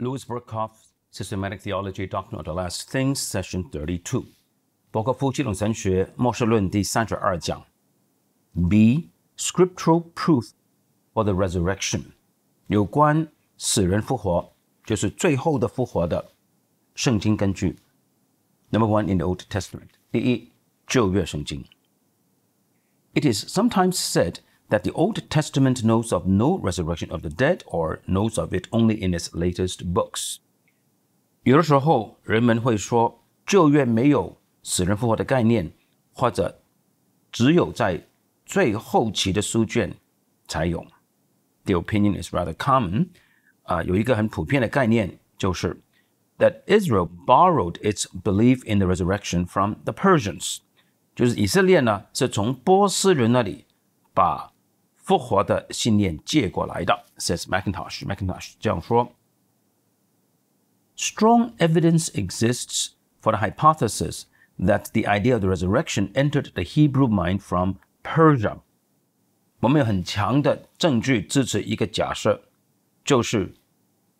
Louis Berkhof, Systematic Theology, Doctrine of the Last Things, Session Thirty B. Scriptural proof for the resurrection，有关死人复活，就是最后的复活的圣经根据。Number one in the Old Testament，第一旧约圣经。It is sometimes said that the Old Testament knows of no resurrection of the dead or knows of it only in its latest books. 有的时候，人们会说旧约没有死人复活的概念，或者只有在最后期的书卷才有。The opinion is rather common. 啊，有一个很普遍的概念，就是 that Israel borrowed its belief in the resurrection from the Persians，就是以色列呢是从波斯人那里把 复活的信念借过来的，says Mackintosh. 这样说：Strong evidence exists for the hypothesis that the idea of the resurrection entered the Hebrew mind from Persia。我们有很强的证据支持一个假设，就是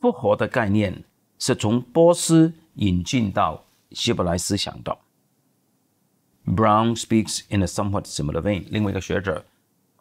复活的概念是从波斯引进到希伯来思想的。Brown speaks in a somewhat similar vein。另外一个学者。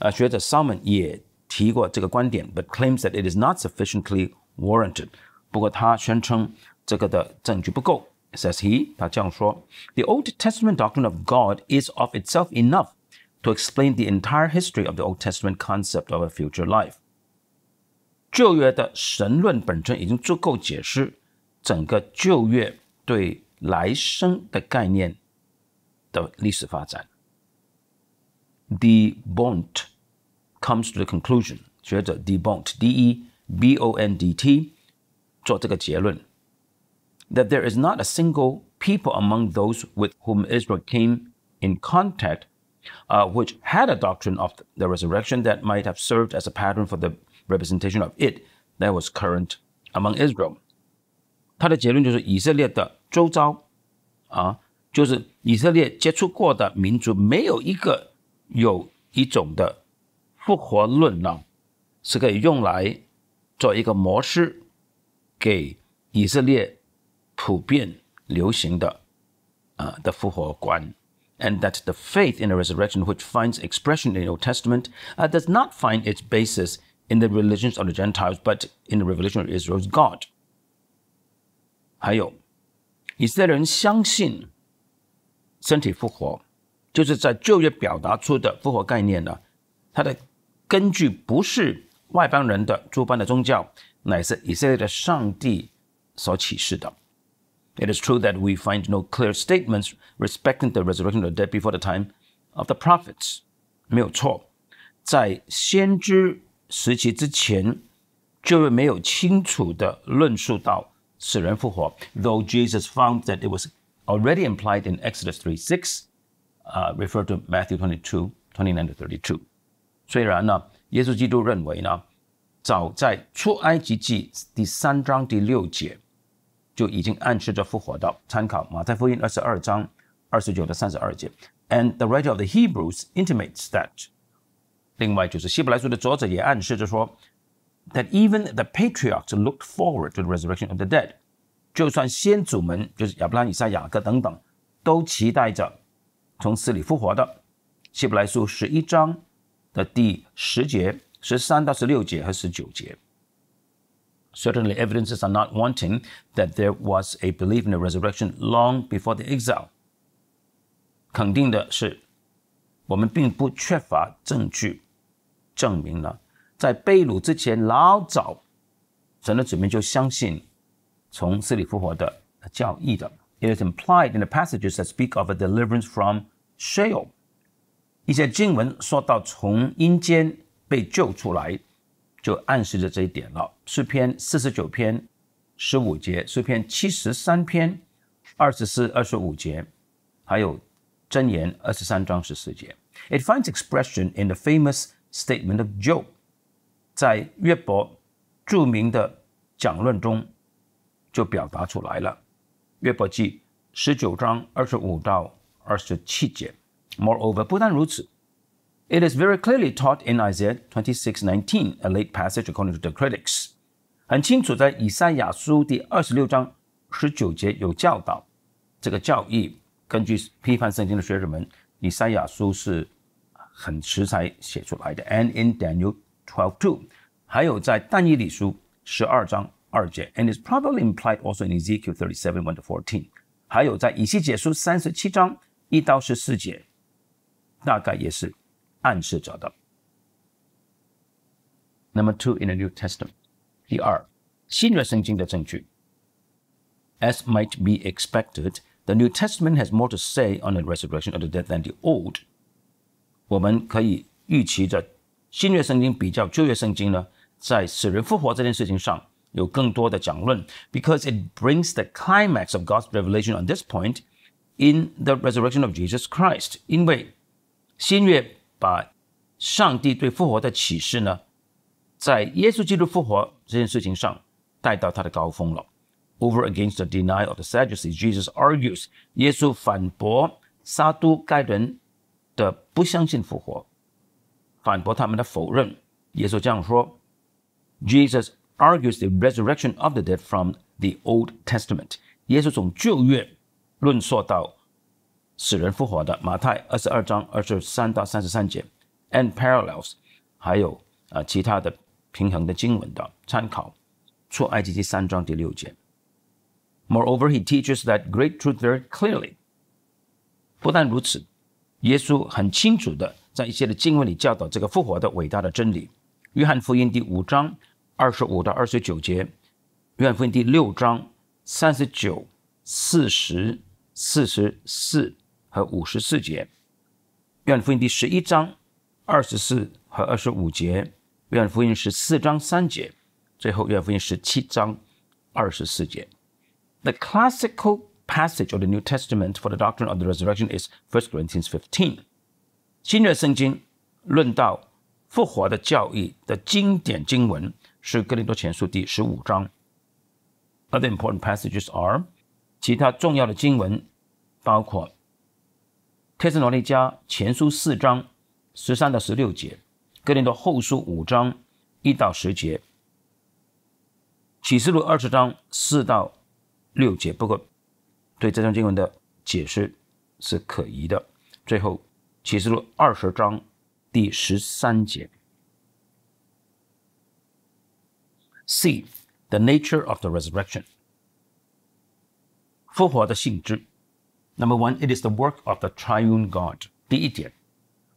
呃，学者 Salmond 也提过这个观点，but claims that it is not sufficiently warranted。不过他宣称这个的证据不够。Says he，他这样说：The Old Testament doctrine of God is of itself enough to explain the entire history of the Old Testament concept of a future life。旧约的神论本身已经足够解释整个旧约对来生的概念的历史发展。De Bondt comes to the conclusion，学者 De Bondt，d t，做这个结论，that there is not a single people among those with whom Israel came in contact uh, which had a doctrine of the resurrection that might have served as a pattern for the representation of it that was current among Israel。他的结论就是以色列的周遭啊，就是以色列接触过的民族，没有一个有一种的复活论呢，是可以用来做一个模式，给以色列普遍流行的啊的复活观。And that the faith in the resurrection which finds expression in the Old Testament uh, does not find its basis in the religions of the Gentiles, but in the revelation of Israel's God. 还有，以色列人相信身体复活，就是在旧约表达出的复活概念呢，它的根据不是外邦人的诸般的宗教，乃是以色列的上帝所启示的。It is true that we find no clear statements respecting the resurrection of the dead before the time of the prophets。没有错，在先知时期之前，就没有清楚的论述到死人复活。Though Jesus found that it was already implied in Exodus 3 6, uh, referred to Matthew 22, 29 to 32. 虽然呢，耶稣基督认为呢，早在出埃及记第三章第六节就已经暗示着复活的。参考马太福音二十二章二十九到三十二节。And the writer of the Hebrews intimates that 另外就是希伯来书的作者也暗示着说，that even the patriarchs looked forward to the resurrection of the dead，就算先祖们就是亚伯拉罕、以撒、雅各等等，都期待着从死里复活的。希伯来书十一章的第十节、十三到十六节和十九节。Certainly, evidences are not wanting that there was a belief in the resurrection long before the exile. 肯定的是，我们并不缺乏证据证明了，在被掳之前，老早神的子民就相信从死里复活的教义的。It is implied in the passages that speak of a deliverance from Sheol。 一些经文说到从阴间被救出来，就暗示着这一点了。诗篇四十九篇十五节，诗篇七十三篇二十四、二十五节，还有箴言二十三章十四节。It finds expression in the famous statement of Job，在约伯著名的讲论中就表达出来了。约伯记十九章二十五到二十七节。Moreover，不但如此，it is very clearly taught in Isaiah twenty six nineteen, a late passage according to the critics。很清楚，在以赛亚书第二十六章十九节有教导。这个教义根据批判圣经的学者们，以赛亚书是很实在写出来的。And in Daniel twelve two，还有在但以理书十二章二节，and is probably implied also in Ezekiel thirty seven one to fourteen，还有在以西结书三十七章一到十四节， 大概也是暗示着的。Number two in the New Testament。第二，新约圣经的证据。As might be expected, the New Testament has more to say on the resurrection of the dead than the Old. 我们可以预期着新约圣经比较旧约圣经呢，在死人复活这件事情上有更多的讲论，because it brings the climax of God's revelation on this point in the resurrection of Jesus Christ. 因为 新约把上帝对复活的启示呢。在耶稣基督复活这件事情上带到他的高峰了。Over against the denial of the Sadducees, Jesus argues，耶稣反驳撒都该人的不相信复活，反驳他们的否认。耶稣这样说：Jesus argues the resurrection of the dead from the Old Testament。耶稣从旧约论述到使人复活的。马太二十二章二十三到三十三节，and parallels，还有啊其他的。平衡的经文的参考，出埃及记三章第六节。Moreover, he teaches that great truth very clearly. 不但如此，耶稣很清楚的在一些的经文里教导这个复活的伟大的真理。约翰福音第五章二十五到二十九节，约翰福音第六章三十九、四十、四十四和五十四节，约翰福音第十一章二十四和二十五节。约翰福音十四章三节，最后约翰福音十七章二十四节。The classical passage of the New Testament for the doctrine of the resurrection is 1 Corinthians 15. 新约圣经论到复活的教义的经典经文是哥林多前书第十五章。Other important passages are 其他重要的经文包括 帖撒罗尼迦前书四章十三到十六节。哥林多后书五章一到十节，启示录二十章四到六节。不过，对这段经文的解释是可疑的。最后，启示录二十章第十三节。C. The nature of the resurrection. 复活的性质。Number one, it is the work of the triune God. 第一点。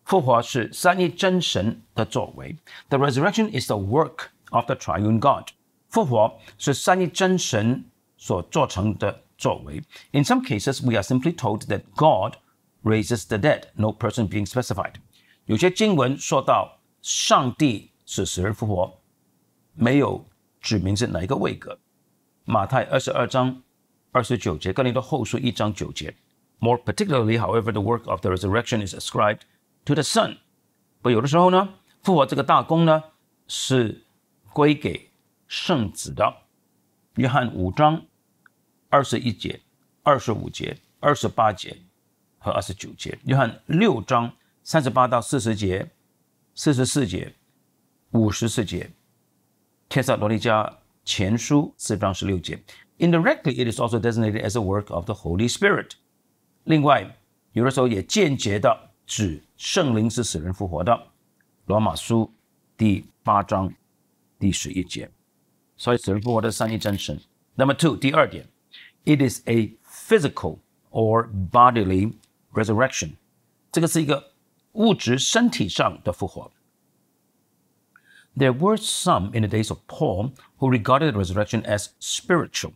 复活是三一真神的作为。The resurrection is the work of the triune God。复活是三一真神所做成的作为。In some cases, we are simply told that God raises the dead, no person being specified。有些经文说到上帝使死人复活，没有指明是哪一个位格。马太二十二章二十九节，哥林多后书一章九节。 More particularly, however, the work of the resurrection is ascribed to the Son，不，有的时候呢，复活这个大功呢是归给圣子的。约翰五章二十一节、二十五节、二十八节和二十九节。约翰六章三十八到四十节、四十四节、五十四节。帖撒罗尼迦前书四章十六节。Indirectly, it is also designated as a work of the Holy Spirit。 另外，有的时候也间接的。指圣灵是使人复活的，罗马书第八章第十一节。所以死人复活的三一真神。Number two，第二点，it is a physical or bodily resurrection。这个是一个物质身体上的复活。There were some in the days of Paul who regarded the resurrection as spiritual。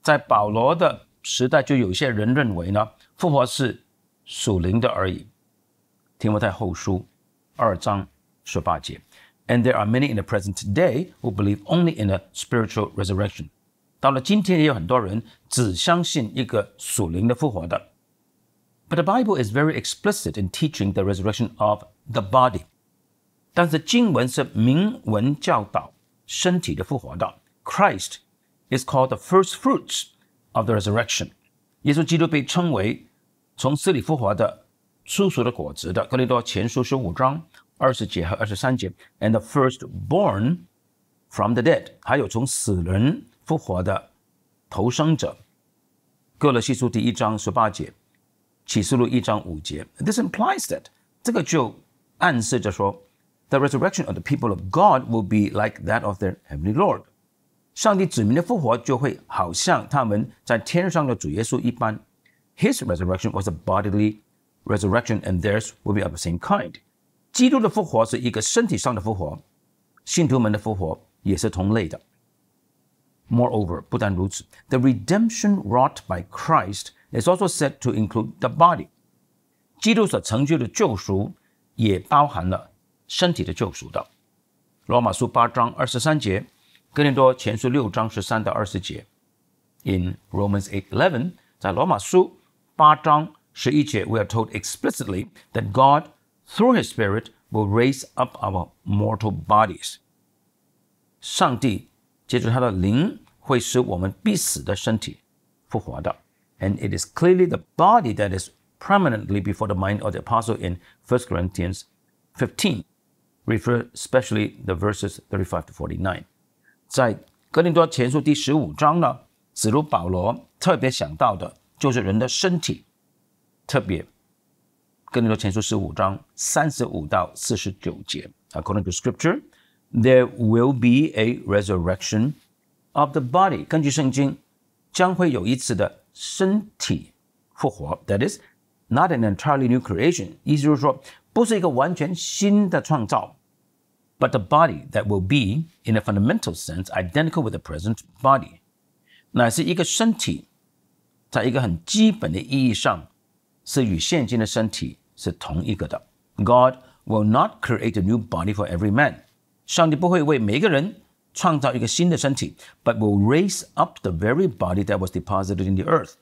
在保罗的 时代，就有些人认为呢，复活是属灵的而已。提摩太后书二章十八节。And there are many in the present day who believe only in a spiritual resurrection。 到了今天，也有很多人只相信一个属灵的复活的。But the Bible is very explicit in teaching the resurrection of the body。但是经文是明文教导身体的复活的。Christ is called the first fruits of the resurrection。耶稣基督被称为从死里复活的初熟的果子的。哥林多前书十五章二十节和二十三节，and the firstborn from the dead，还有从死人复活的投生者。哥罗西书第一章十八节，启示录一章五节。This implies that 这个就暗示着说，the resurrection of the people of God will be like that of their heavenly Lord。 上帝子民的复活就会好像他们在天上的主耶稣一般。His resurrection was a bodily resurrection, and theirs will be of the same kind。基督的复活是一个身体上的复活，信徒们的复活也是同类的。Moreover, 不但如此，the redemption wrought by Christ is also said to include the body。基督所成就的救赎也包含了身体的救赎的。罗马书八章二十三节， 哥林多前书六章十三到二十节。In Romans eight eleven，在罗马书八章十一节，we are told explicitly that God through His Spirit will raise up our mortal bodies。上帝借助他的灵会使我们必死的身体复活的。And it is clearly the body that is prominently before the mind of the apostle in 1 Corinthians 15. Refer especially the verses 35 to 49. 在格林多前书第十五章呢，使徒保罗特别想到的就是人的身体，特别格林多前书十五章三十五到四十九节。According to Scripture, there will be a resurrection of the body。根据圣经，将会有一次的身体复活。That is not an entirely new creation。意思就是说，不是一个完全新的创造 ，but the body that will be in a fundamental sense identical with the present body，乃是一个身体，在一个很基本的意义上是与现今的身体是同一个的。God will not create a new body for every man。上帝不会为每一个人创造一个新的身体，but will raise up the very body that was deposited in the earth，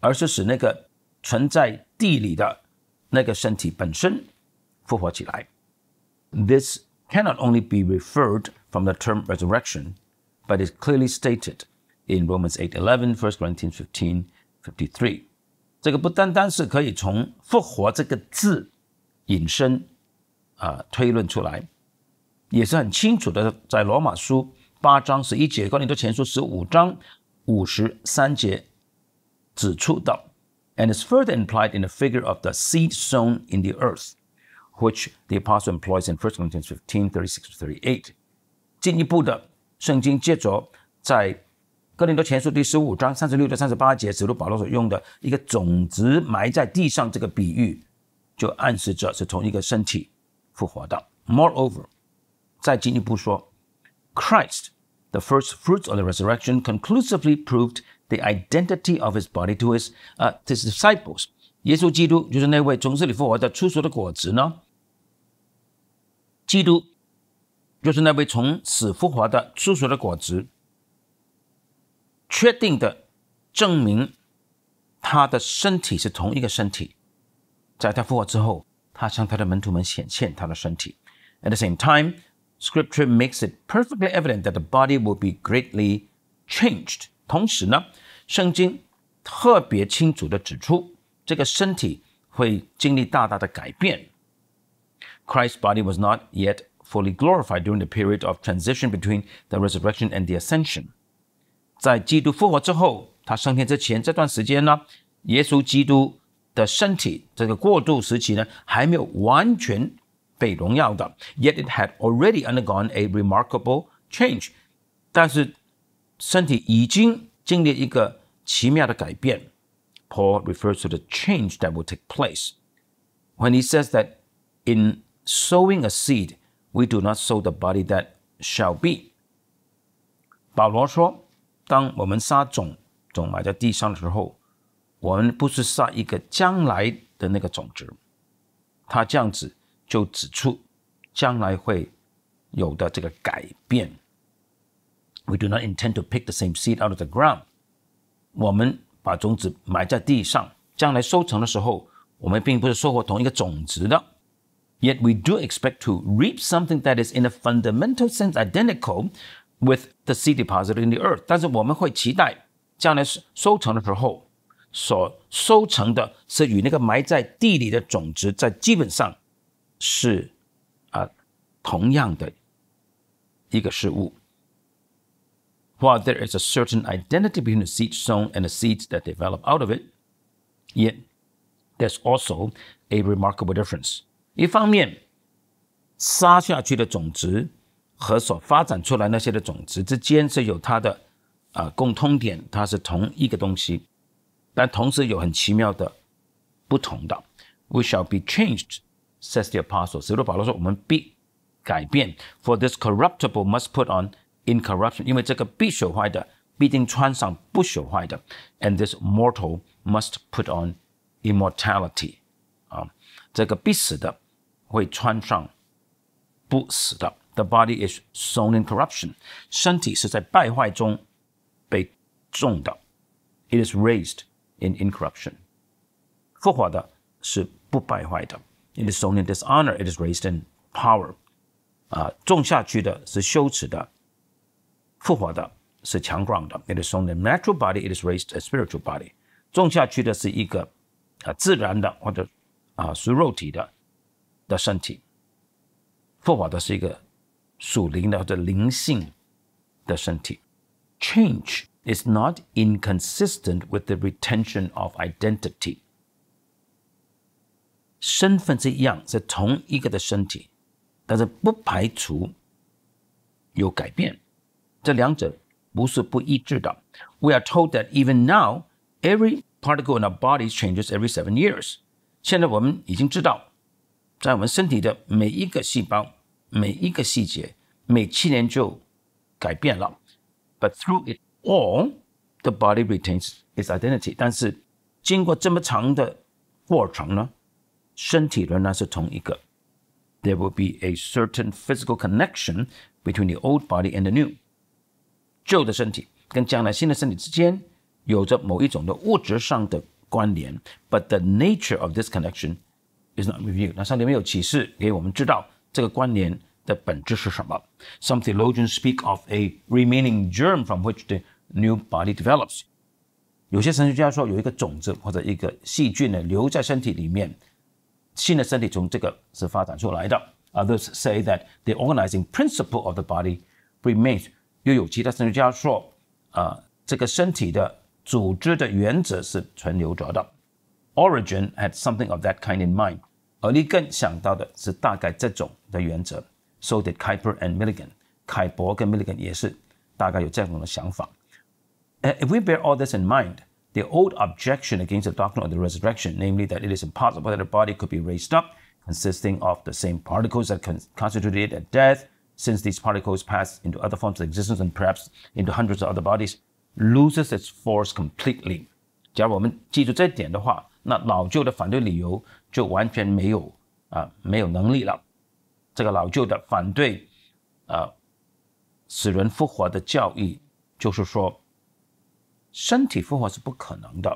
而是使那个存在地里的那个身体本身复活起来。This cannot only be referred from the term resurrection, but is clearly stated in Romans 8:11, 1 Corinthians 15, 53. 这个不单单是可以从“复活”这个字引申啊、呃、推论出来，也是很清楚的，在罗马书八章十一节、哥林多前书十五章五十三节指出到，and is further implied in the figure of the seed sown in the earth, which the apostle employs in 1 Corinthians 15, 36 to 38. 进一步的，圣经接着在哥林多前书第十五章三十六到三十八节，使徒保罗所用的一个种子埋在地上这个比喻，就暗示着是从一个身体复活的。Moreover，再进一步说，Christ, the first fruits of the resurrection, conclusively proved the identity of his body to his uh to his disciples。耶稣基督就是那位从死里复活的初熟的果子呢。 基督就是那位从死复活的初熟的果子，确定的证明他的身体是同一个身体。在他复活之后，他向他的门徒们显现他的身体。At the same time, Scripture makes it perfectly evident that the body will be greatly changed。同时呢，圣经特别清楚的指出，这个身体会经历大大的改变。Christ's body was not yet fully glorified during the period of transition between the resurrection and the ascension。在基督复活之后，他升天之前这段时间呢，耶稣基督的身体这个过渡时期呢，还没有完全被荣耀的。Yet it had already undergone a remarkable change。但是身体已经经历一个奇妙的改变。Paul refers to the change that will take place when he says that in sowing a seed, we do not sow the body that shall be。保罗说，当我们撒种种埋在地上的时候，我们不是撒一个将来的那个种子。他这样子就指出将来会有的这个改变。We do not intend to pick the same seed out of the ground。我们把种子埋在地上，将来收成的时候，我们并不是收获同一个种子的。Yet we do expect to reap something that is in a fundamental sense identical with the seed deposited in the earth。但是我们会期待将来收成的时候，所收成的是与那个埋在地里的种子在基本上是啊同样的一个事物。While there is a certain identity between the seed sown and the seeds that develop out of it, yet there's also a remarkable difference. 一方面，撒下去的种子和所发展出来那些的种子之间是有它的啊共通点，它是同一个东西，但同时有很奇妙的不同的。We shall be changed, says the apostle. 使徒保罗说，我们必改变。For this corruptible must put on incorruption，因为这个必朽坏的必定穿上不朽坏的，and this mortal must put on immortality。啊，这个必死的会穿上不死的。The body is sown in corruption，身体是在败坏中被种的。It is raised in incorruption，复活的是不败坏的。It is sown in dishonor. It is raised in power。啊，种下去的是羞耻的，复活的是强壮的。It is sown a natural body, it is raised a spiritual body。种下去的是一个啊自然的或者啊属肉体的 的身体，复活的是一个属灵的或者灵性的身体。Change is not inconsistent with the retention of identity。身份是一样，是同一个的身体。但是不排除有改变，这两者不是不一致的。We are told that even now, every particle in our bodies changes every seven years。现在我们已经知道， 在我们身体的每一个细胞、每一个细节，每七年就改变了。But through it all, the body retains its identity。但是经过这么长的过程呢，身体仍然是同一个。there will be a certain physical connection between the old body and the new。旧的身体跟将来新的身体之间有着某一种的物质上的关联，but the nature of this connection is not revealed。那上帝没有启示给我们知道这个关联的本质是什么。Some theologians speak of a remaining germ from which the new body develops。有些神学家说有一个种子或者一个细菌呢留在身体里面，新的身体从这个是发展出来的。Others say that the organizing principle of the body remains。又有其他神学家说，啊，这个身体的组织的原则是存留着的。Origen had something of that kind in mind. 而利根想到的是大概这种的原则，so did Kuyper and Milligan。凯博跟 Milligan 也是大概有这样的想法。If we bear all this in mind, the old objection against the doctrine of the resurrection, namely that it is impossible that a body could be raised up, consisting of the same particles that constituted it at death, since these particles pass into other forms of existence and perhaps into hundreds of other bodies, loses its force completely. 假如我们记住这点的话，那老旧的反对理由就完全没有啊没有能力了。这个老旧的反对啊死人复活的教义，就是说身体复活是不可能的，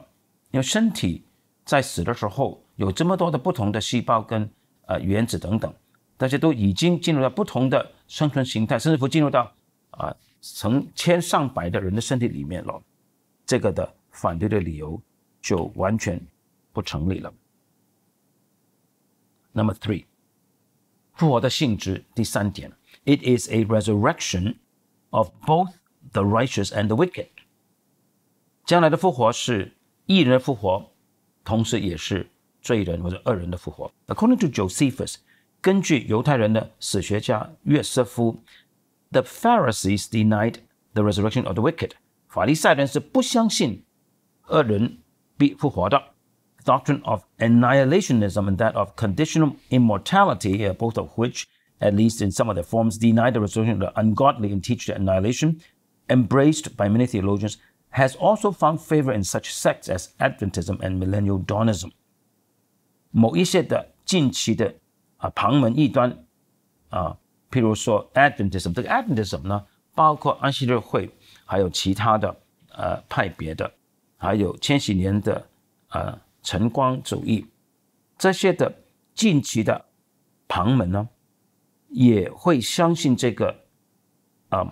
因为身体在死的时候有这么多的不同的细胞跟呃原子等等，大家都已经进入到不同的生存形态，甚至乎进入到啊成千上百的人的身体里面了，这个的反对的理由就完全不成立了。Number three，复活的性质第三点，it is a resurrection of both the righteous and the wicked。将来的复活是义人的复活，同时也是罪人或者恶人的复活。According to Josephus，根据犹太人的史学家约瑟夫，the Pharisees denied the resurrection of the wicked。法利赛人是不相信恶人必复活的。 Doctrine of annihilationism and that of conditional immortality, both of which, at least in some of their forms, deny the resurrection of the ungodly and teach the annihilation, embraced by many theologians has also found favor in such sects as Adventism and Millennial Dawnism。某一些的近期的啊旁门异端啊，譬如说 Adventism，这个 Adventism 呢， 包括安息日会，还有其他的呃派别的，还有千禧年的呃 晨光主义，这些的近期的旁门呢，也会相信这个啊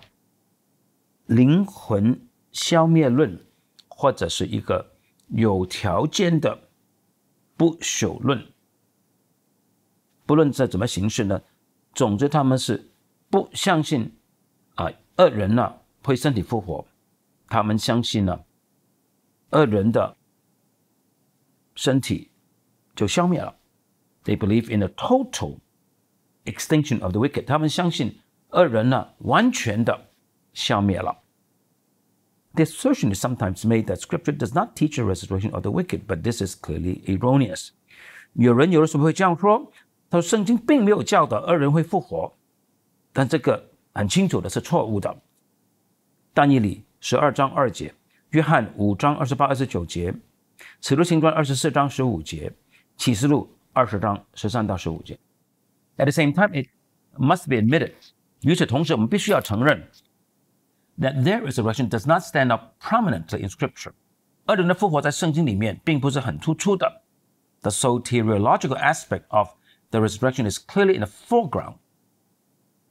灵魂消灭论，或者是一个有条件的不朽论。不论在怎么形式呢，总之他们是不相信啊恶人呢会身体复活，他们相信呢恶人的身体就消灭了。They believe in a total extinction of the wicked。他们相信恶人呢完全的消灭了。The assertion is sometimes made that Scripture does not teach a resurrection of the wicked, but this is clearly erroneous。有人有的时候会这样说。他说：“圣经并没有教导二人会复活，但这个很清楚的是错误的。但以理十二章二节，约翰五章二十八、二十九节， 使徒行传二十四章十五节，启示录二十章十三到十五节。At the same time, it must be admitted。与此同时，我们必须要承认，that their resurrection does not stand up prominently in Scripture。二人的复活在圣经里面并不是很突出的。The soteriological aspect of the resurrection is clearly in the foreground。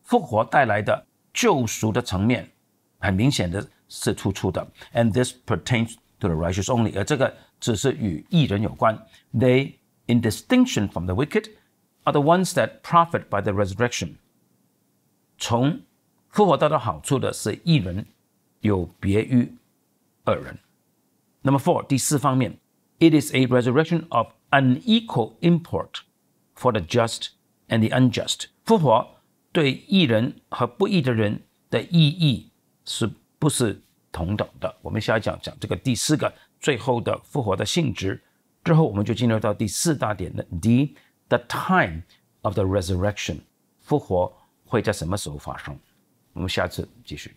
复活带来的救赎的层面，很明显的是突出的。And this pertains to the righteous only，而这个 只是与义人有关。They, in distinction from the wicked, are the ones that profit by the resurrection。从复活得到好处的是义人，有别于恶人。Number four，第四方面，it is a resurrection of unequal import。for the just and the unjust，复活对义人和不义的人的意义是不是同等的？我们下一讲讲这个第四个 最后的复活的性质之后，我们就进入到第四大点的 D，the time of the resurrection，复活会在什么时候发生？我们下次继续。